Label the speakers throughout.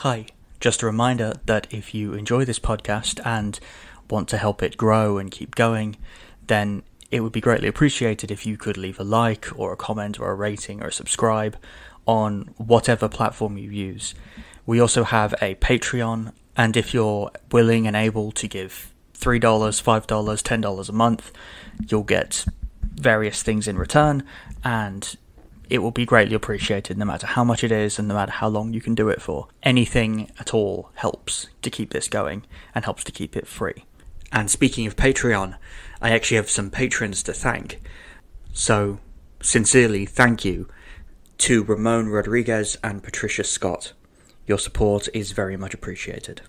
Speaker 1: Hi, just a reminder that if you enjoy this podcast and want to help it grow and keep going, then it would be greatly appreciated if you could leave a like or a comment or a rating or a subscribe on whatever platform you use. We also have a Patreon, and if you're willing and able to give $3, $5, $10 a month, you'll get various things in return, and it will be greatly appreciated no matter how much it is and no matter how long you can do it for. Anything at all helps to keep this going and helps to keep it free. And speaking of Patreon, I actually have some patrons to thank. So, sincerely, thank you to Ramon Rodriguez and Patricia Scott. Your support is very much appreciated.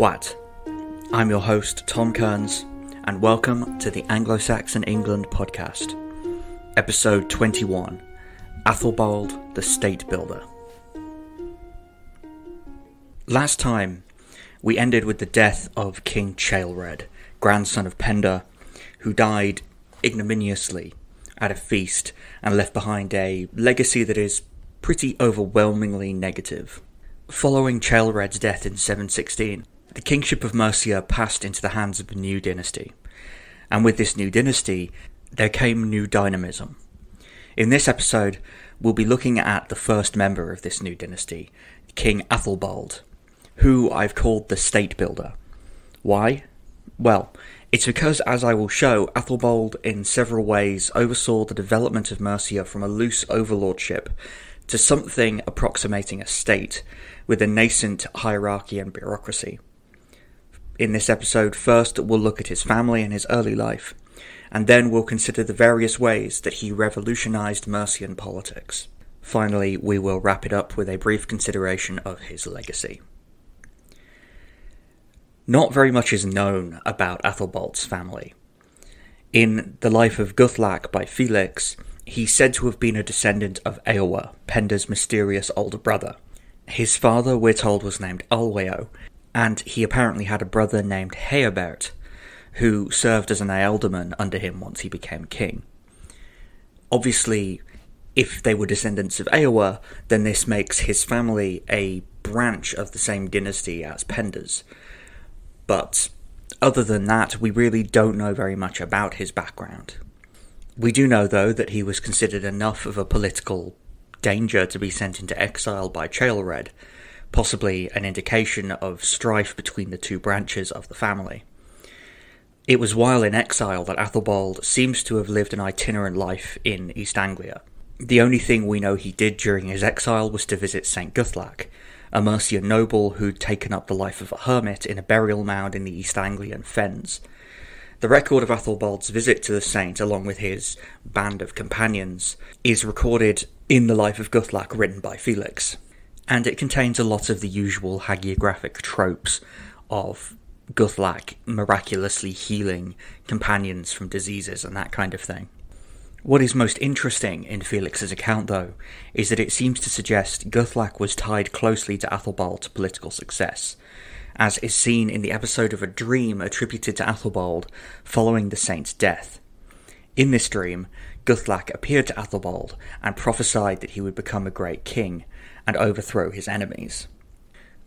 Speaker 1: What? I'm your host, Tom Kearns, and welcome to the Anglo Saxon England podcast, episode 21 Athelbald, the State Builder. Last time, we ended with the death of King Ceolred, grandson of Penda, who died ignominiously at a feast and left behind a legacy that is pretty overwhelmingly negative. Following Ceolred's death in 716, the kingship of Mercia passed into the hands of a new dynasty. And with this new dynasty, there came new dynamism. In this episode, we'll be looking at the first member of this new dynasty, King Athelbald, who I've called the State Builder. Why? Well, it's because, as I will show, Athelbald in several ways oversaw the development of Mercia from a loose overlordship to something approximating a state, with a nascent hierarchy and bureaucracy. In this episode, first we'll look at his family and his early life, and then we'll consider the various ways that he revolutionized Mercian politics. Finally, we will wrap it up with a brief consideration of his legacy. Not very much is known about Athelbald's family. In The Life of Guthlac by Felix, he's said to have been a descendant of Eowa, Penda's mysterious older brother. His father, we're told, was named Alweo, and he apparently had a brother named Heobert, who served as an ealdorman under him once he became king. Obviously, if they were descendants of Eowa, then this makes his family a branch of the same dynasty as Penda's. But other than that, we really don't know very much about his background. We do know, though, that he was considered enough of a political danger to be sent into exile by Ceolred, possibly an indication of strife between the two branches of the family. It was while in exile that Athelbald seems to have lived an itinerant life in East Anglia. The only thing we know he did during his exile was to visit St. Guthlac, a Mercian noble who'd taken up the life of a hermit in a burial mound in the East Anglian fens. The record of Athelbald's visit to the saint, along with his band of companions, is recorded in the Life of Guthlac written by Felix and it contains a lot of the usual hagiographic tropes of Guthlac miraculously healing companions from diseases and that kind of thing. What is most interesting in Felix's account, though, is that it seems to suggest Guthlac was tied closely to Athelbald to political success, as is seen in the episode of a dream attributed to Athelbald following the saint's death. In this dream, Guthlac appeared to Athelbald and prophesied that he would become a great king, and overthrow his enemies.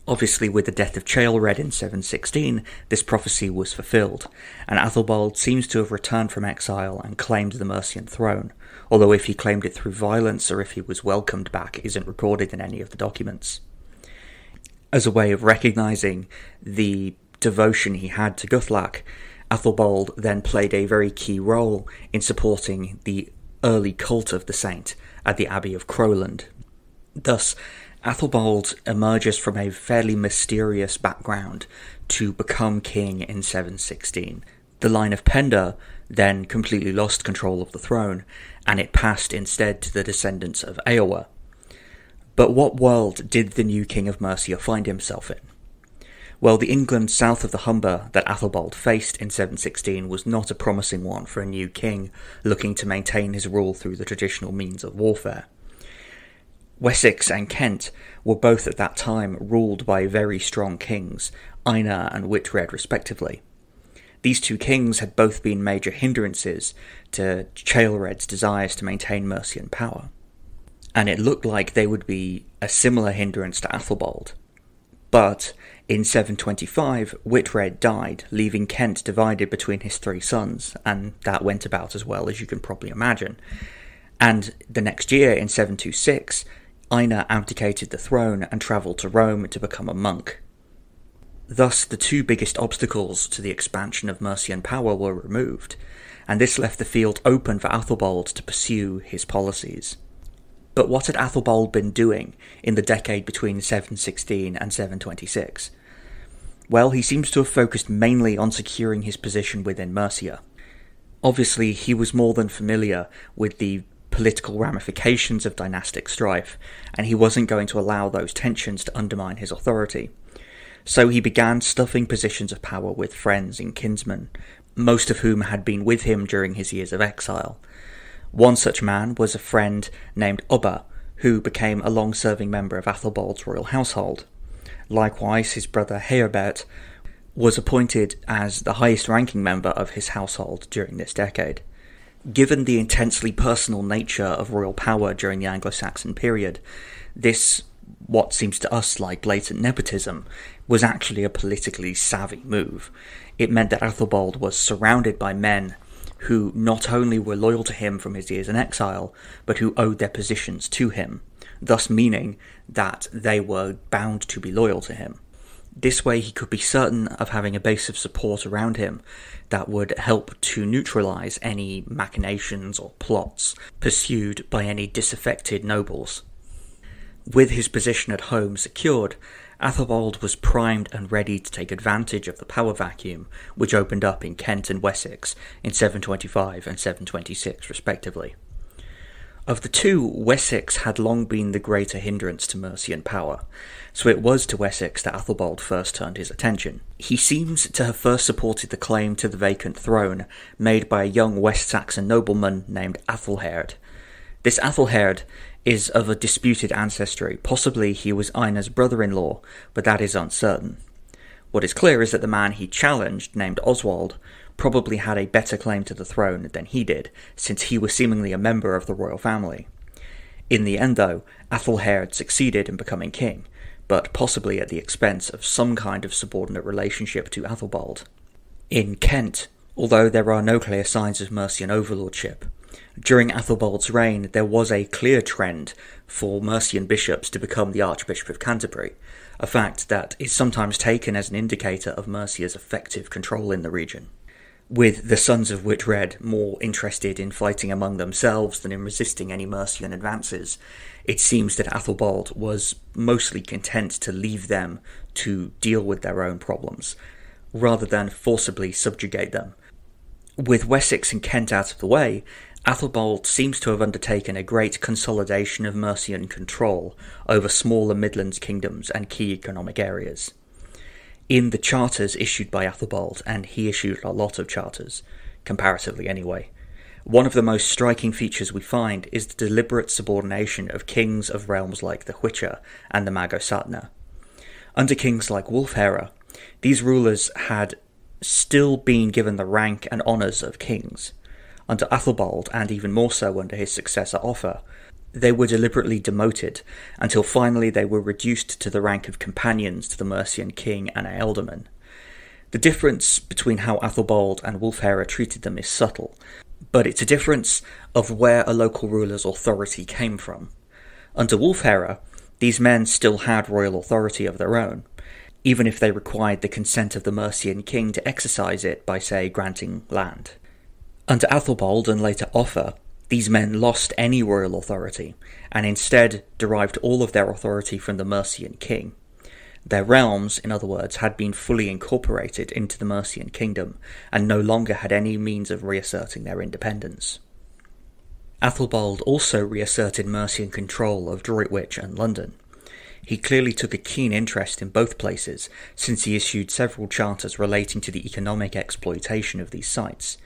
Speaker 1: Obviously, with the death of Ceolred in 716, this prophecy was fulfilled, and Athelbald seems to have returned from exile and claimed the Mercian throne, although if he claimed it through violence or if he was welcomed back isn't recorded in any of the documents. As a way of recognizing the devotion he had to Guthlac, Athelbald then played a very key role in supporting the early cult of the saint at the Abbey of Crowland Thus, Athelbald emerges from a fairly mysterious background to become king in 716. The line of Penda then completely lost control of the throne, and it passed instead to the descendants of Eowa. But what world did the new king of Mercia find himself in? Well, the England south of the Humber that Athelbald faced in 716 was not a promising one for a new king looking to maintain his rule through the traditional means of warfare. Wessex and Kent were both at that time ruled by very strong kings, Ine and Wihtred respectively. These two kings had both been major hindrances to Ceolred's desires to maintain Mercian power, and it looked like they would be a similar hindrance to Athelbald. But in 725, Wihtred died, leaving Kent divided between his three sons, and that went about as well as you can probably imagine. And the next year, in 726, Ine abdicated the throne and travelled to Rome to become a monk. Thus, the two biggest obstacles to the expansion of Mercian power were removed, and this left the field open for Athelbald to pursue his policies. But what had Athelbald been doing in the decade between 716 and 726? Well, he seems to have focused mainly on securing his position within Mercia. Obviously, he was more than familiar with the political ramifications of dynastic strife, and he wasn't going to allow those tensions to undermine his authority. So he began stuffing positions of power with friends and kinsmen, most of whom had been with him during his years of exile, one such man was a friend named Ubba, who became a long serving member of Athelbald's royal household. Likewise, his brother Heobert was appointed as the highest ranking member of his household during this decade. Given the intensely personal nature of royal power during the Anglo Saxon period, this, what seems to us like blatant nepotism, was actually a politically savvy move. It meant that Athelbald was surrounded by men who not only were loyal to him from his years in exile, but who owed their positions to him, thus meaning that they were bound to be loyal to him. This way, he could be certain of having a base of support around him that would help to neutralize any machinations or plots pursued by any disaffected nobles. With his position at home secured, Athelbald was primed and ready to take advantage of the power vacuum which opened up in Kent and Wessex in 725 and 726 respectively. Of the two, Wessex had long been the greater hindrance to Mercian power, so it was to Wessex that Athelbald first turned his attention. He seems to have first supported the claim to the vacant throne made by a young West Saxon nobleman named Athelheard. This Athelheard is of a disputed ancestry. Possibly he was Ine's brother in law, but that is uncertain. What is clear is that the man he challenged, named Oswald, probably had a better claim to the throne than he did, since he was seemingly a member of the royal family. In the end, though, Athelheard succeeded in becoming king, but possibly at the expense of some kind of subordinate relationship to Athelbald. In Kent, although there are no clear signs of Mercian overlordship, during Athelbald's reign, there was a clear trend for Mercian bishops to become the Archbishop of Canterbury, a fact that is sometimes taken as an indicator of Mercia's effective control in the region. With the sons of Wihtred more interested in fighting among themselves than in resisting any Mercian advances, it seems that Athelbald was mostly content to leave them to deal with their own problems, rather than forcibly subjugate them. With Wessex and Kent out of the way, Athelbald seems to have undertaken a great consolidation of Mercian control over smaller Midlands kingdoms and key economic areas. In the charters issued by Athelbald, and he issued a lot of charters, comparatively anyway, one of the most striking features we find is the deliberate subordination of kings of realms like the Hwicce and the Magosatna. Under kings like Wulfhere, these rulers had still been given the rank and honours of kings under Athelbald, and even more so under his successor Offa, they were deliberately demoted until finally they were reduced to the rank of companions to the Mercian king and ealdorman. The difference between how Athelbald and Wulfhere treated them is subtle, but it's a difference of where a local ruler's authority came from. Under Wulfhere, these men still had royal authority of their own, even if they required the consent of the Mercian king to exercise it by, say, granting land. Under Athelbald and later Offa, these men lost any royal authority, and instead derived all of their authority from the Mercian king. Their realms, in other words, had been fully incorporated into the Mercian kingdom, and no longer had any means of reasserting their independence. Athelbald also reasserted Mercian control of Droitwich and London. He clearly took a keen interest in both places, since he issued several charters relating to the economic exploitation of these sites.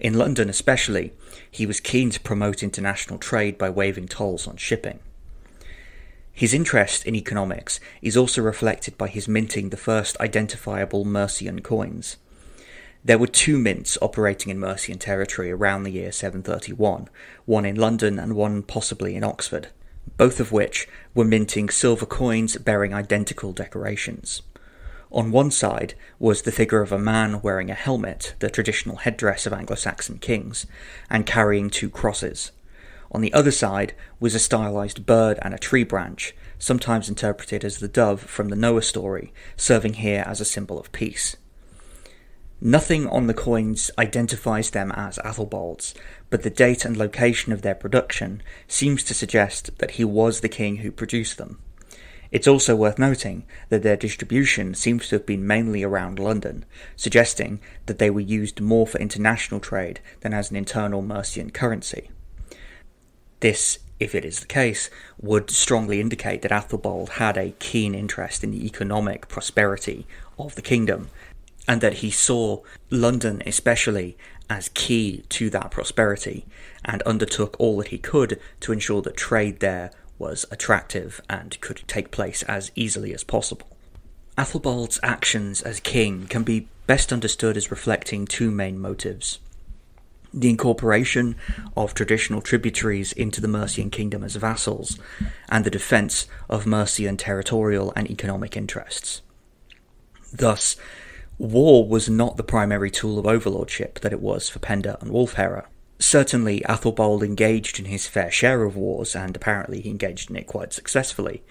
Speaker 1: In London, especially, he was keen to promote international trade by waiving tolls on shipping. His interest in economics is also reflected by his minting the first identifiable Mercian coins. There were two mints operating in Mercian territory around the year 731, one in London and one possibly in Oxford, both of which were minting silver coins bearing identical decorations. On one side was the figure of a man wearing a helmet, the traditional headdress of Anglo Saxon kings, and carrying two crosses. On the other side was a stylized bird and a tree branch, sometimes interpreted as the dove from the Noah story, serving here as a symbol of peace. Nothing on the coins identifies them as Athelbald's, but the date and location of their production seems to suggest that he was the king who produced them. It's also worth noting that their distribution seems to have been mainly around London, suggesting that they were used more for international trade than as an internal Mercian currency. This, if it is the case, would strongly indicate that Athelbald had a keen interest in the economic prosperity of the kingdom and that he saw London especially as key to that prosperity and undertook all that he could to ensure that trade there was attractive and could take place as easily as possible. Athelbald's actions as king can be best understood as reflecting two main motives. The incorporation of traditional tributaries into the Mercian kingdom as vassals, and the defence of Mercian territorial and economic interests. Thus, War was not the primary tool of overlordship that it was for Penda and Wulfhere. Certainly, Athelbald engaged in his fair share of wars, and apparently he engaged in it quite successfully.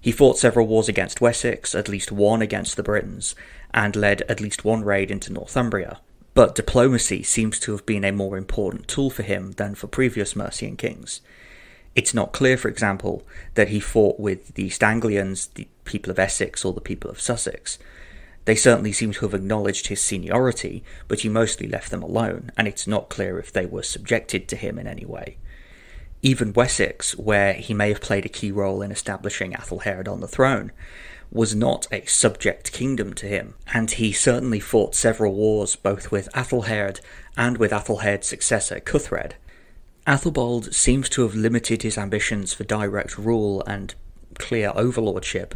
Speaker 1: He fought several wars against Wessex, at least one against the Britons, and led at least one raid into Northumbria. But diplomacy seems to have been a more important tool for him than for previous Mercian kings. It's not clear, for example, that he fought with the East Anglians, the people of Essex, or the people of Sussex. They certainly seem to have acknowledged his seniority, but he mostly left them alone, and it's not clear if they were subjected to him in any way. Even Wessex, where he may have played a key role in establishing Athelheard on the throne, was not a subject kingdom to him, and he certainly fought several wars both with Athelheard and with Athelheard's successor Cuthred. Athelbald seems to have limited his ambitions for direct rule and clear overlordship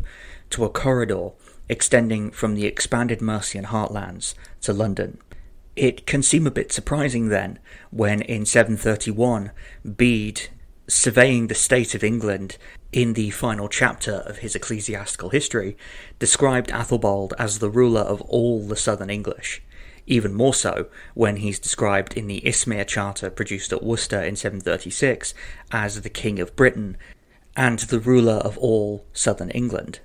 Speaker 1: to a corridor extending from the expanded Mercian heartlands to London. It can seem a bit surprising then, when in 731 Bede, surveying the state of England in the final chapter of his ecclesiastical history, described Athelbald as the ruler of all the southern English. Even more so when he's described in the Ismere Charter produced at Worcester in 736 as the King of Britain and the ruler of all southern England.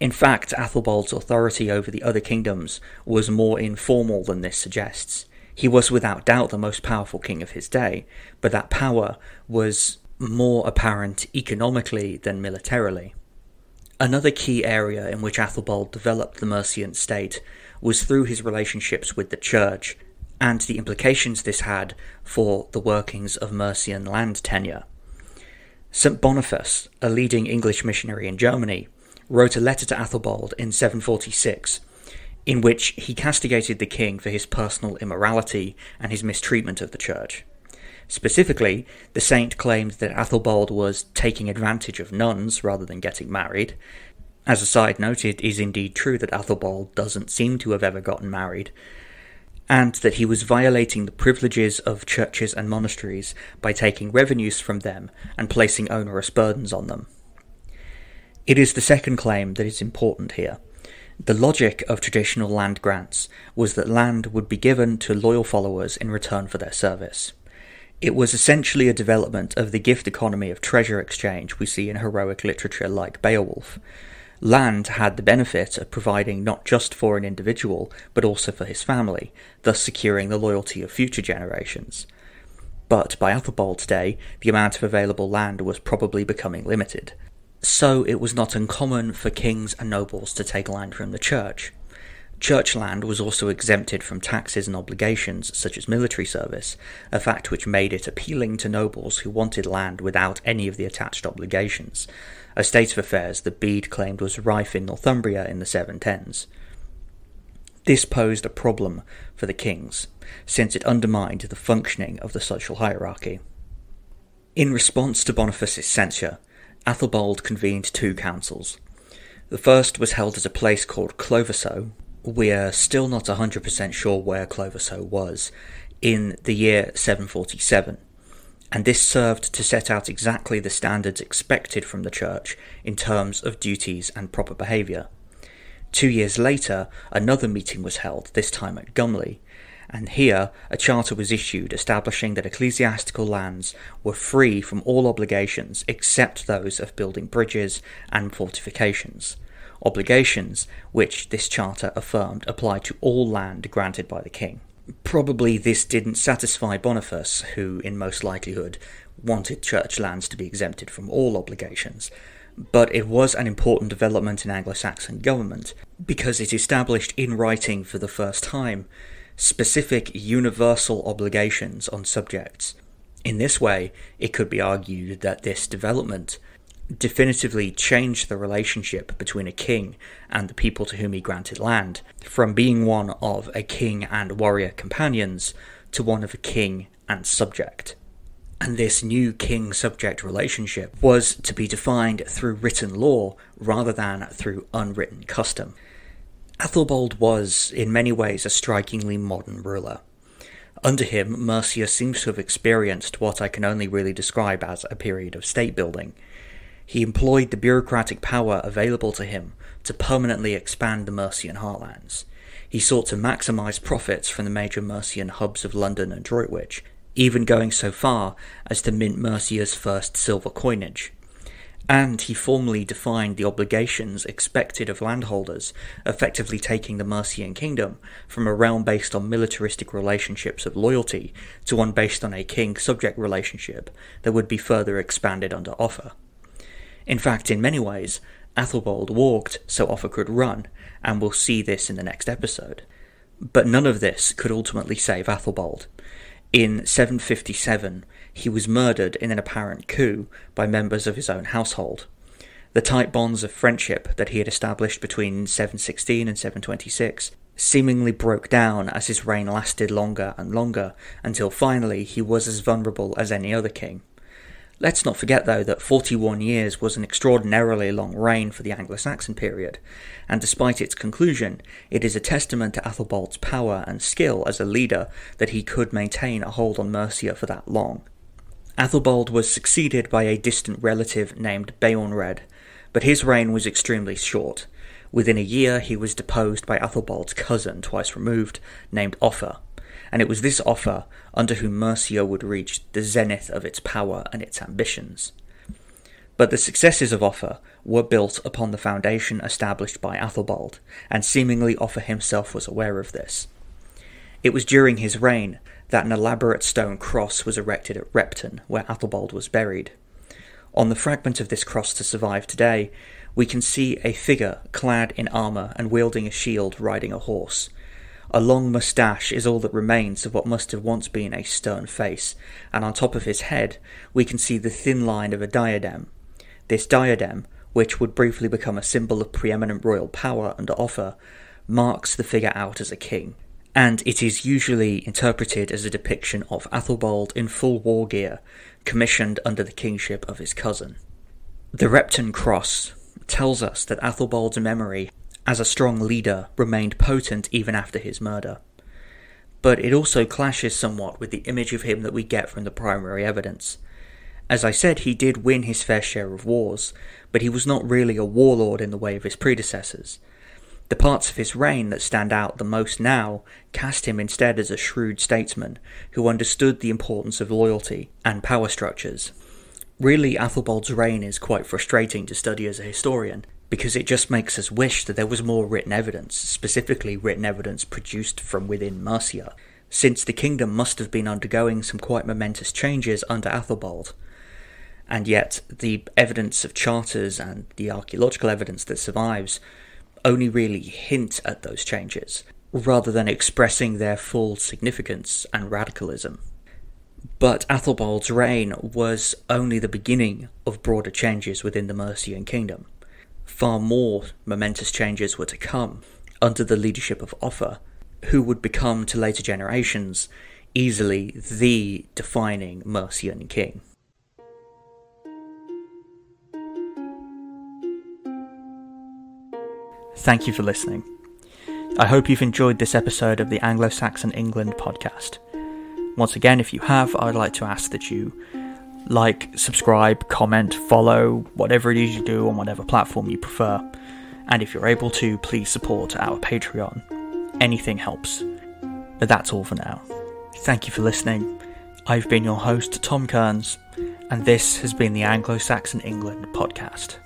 Speaker 1: In fact, Athelbald's authority over the other kingdoms was more informal than this suggests. He was without doubt the most powerful king of his day, but that power was more apparent economically than militarily. Another key area in which Athelbald developed the Mercian state was through his relationships with the church and the implications this had for the workings of Mercian land tenure. St. Boniface, a leading English missionary in Germany, wrote a letter to Athelbald in 746 in which he castigated the king for his personal immorality and his mistreatment of the church. Specifically, the saint claimed that Athelbald was taking advantage of nuns rather than getting married. As a side note, it is indeed true that Athelbald doesn't seem to have ever gotten married, and that he was violating the privileges of churches and monasteries by taking revenues from them and placing onerous burdens on them. It is the second claim that is important here. The logic of traditional land grants was that land would be given to loyal followers in return for their service. It was essentially a development of the gift economy of treasure exchange we see in heroic literature like Beowulf. Land had the benefit of providing not just for an individual, but also for his family, thus securing the loyalty of future generations. But by Athelbald's day, the amount of available land was probably becoming limited, so it was not uncommon for kings and nobles to take land from the church. Church land was also exempted from taxes and obligations such as military service, a fact which made it appealing to nobles who wanted land without any of the attached obligations, a state of affairs that Bede claimed was rife in Northumbria in the 710s. This posed a problem for the kings, since it undermined the functioning of the social hierarchy. In response to Boniface's censure, Athelbald convened two councils. The first was held at a place called Clofesho, we're still not 100% sure where Clofesho was, in the year 747, and this served to set out exactly the standards expected from the Church in terms of duties and proper behaviour. Two years later, another meeting was held, this time at Gumley, and here a charter was issued establishing that ecclesiastical lands were free from all obligations except those of building bridges and fortifications obligations which this charter affirmed applied to all land granted by the king. Probably this didn't satisfy Boniface, who, in most likelihood, wanted church lands to be exempted from all obligations, but it was an important development in Anglo Saxon government because it established in writing for the first time specific universal obligations on subjects. In this way, it could be argued that this development definitively changed the relationship between a king and the people to whom he granted land, from being one of a king and warrior companions to one of a king and subject. And this new king subject relationship was to be defined through written law rather than through unwritten custom. Athelbald was, in many ways, a strikingly modern ruler. Under him, Mercia seems to have experienced what I can only really describe as a period of state building he employed the bureaucratic power available to him to permanently expand the Mercian heartlands. He sought to maximise profits from the major Mercian hubs of London and Droitwich, even going so far as to mint Mercia's first silver coinage. And he formally defined the obligations expected of landholders, effectively taking the Mercian kingdom from a realm based on militaristic relationships of loyalty to one based on a king subject relationship that would be further expanded under Offa. In fact, in many ways, Athelbald walked so Offa could run, and we'll see this in the next episode. But none of this could ultimately save Athelbald. In 757, he was murdered in an apparent coup by members of his own household. The tight bonds of friendship that he had established between 716 and 726 seemingly broke down as his reign lasted longer and longer until finally he was as vulnerable as any other king. Let's not forget, though, that 41 years was an extraordinarily long reign for the Anglo Saxon period, and despite its conclusion, it is a testament to Athelbald's power and skill as a leader that he could maintain a hold on Mercia for that long. Athelbald was succeeded by a distant relative named Beornred, but his reign was extremely short. Within a year, he was deposed by Athelbald's cousin, twice removed, named Offa, and it was this Offa under whom Mercia would reach the zenith of its power and its ambitions. But the successes of Offa were built upon the foundation established by Athelbald, and seemingly Offa himself was aware of this. It was during his reign that an elaborate stone cross was erected at Repton, where Athelbald was buried. On the fragment of this cross to survive today, we can see a figure clad in armour and wielding a shield riding a horse, a long moustache is all that remains of what must have once been a stern face, and on top of his head we can see the thin line of a diadem. This diadem, which would briefly become a symbol of preeminent royal power under Offa, marks the figure out as a king, and it is usually interpreted as a depiction of Athelbald in full war gear, commissioned under the kingship of his cousin. The Repton Cross tells us that Athelbald's memory as a strong leader remained potent even after his murder. But it also clashes somewhat with the image of him that we get from the primary evidence. As I said, he did win his fair share of wars, but he was not really a warlord in the way of his predecessors. The parts of his reign that stand out the most now cast him instead as a shrewd statesman who understood the importance of loyalty and power structures. Really, Athelbald's reign is quite frustrating to study as a historian, because it just makes us wish that there was more written evidence, specifically written evidence produced from within Mercia, since the kingdom must have been undergoing some quite momentous changes under Athelbald. And yet, the evidence of charters and the archaeological evidence that survives only really hint at those changes, rather than expressing their full significance and radicalism. But Athelbald's reign was only the beginning of broader changes within the Mercian kingdom. Far more momentous changes were to come under the leadership of Offa, who would become to later generations easily the defining Mercian king. Thank you for listening. I hope you've enjoyed this episode of the Anglo Saxon England podcast. Once again, if you have, I'd like to ask that you like, subscribe, comment, follow, whatever it is you do on whatever platform you prefer. And if you're able to, please support our Patreon. Anything helps. But that's all for now. Thank you for listening. I've been your host, Tom Kearns, and this has been the Anglo Saxon England podcast.